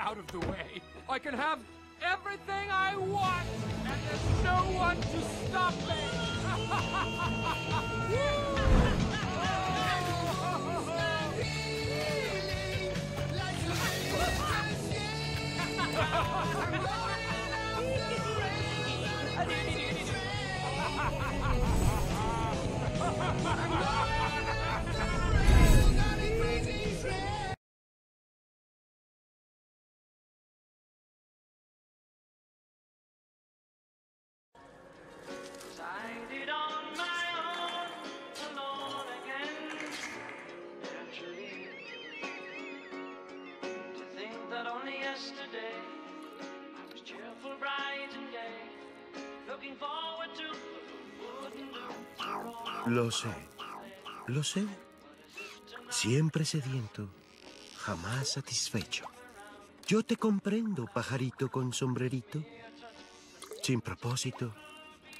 out of the way, I can have everything I want, and there's no one to stop yesterday I was cheerful, bright and gay, looking forward to. Lo sé. Lo sé. Siempre sediento, jamás satisfecho. Yo te comprendo, pajarito con sombrerito. Sin propósito,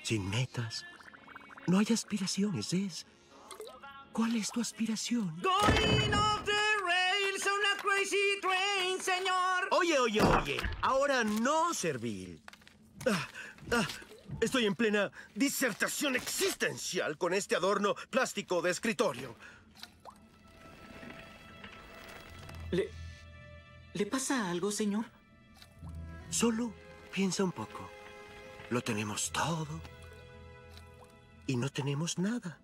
sin metas. No hay aspiraciones, es. ¿Cuál es tu aspiración? Going off the rails on a crazy train. Oye, oye, oye. Ahora no, servil. Ah, ah, estoy en plena disertación existencial con este adorno plástico de escritorio. ¿Le, ¿Le pasa algo, señor? Solo piensa un poco. Lo tenemos todo y no tenemos nada.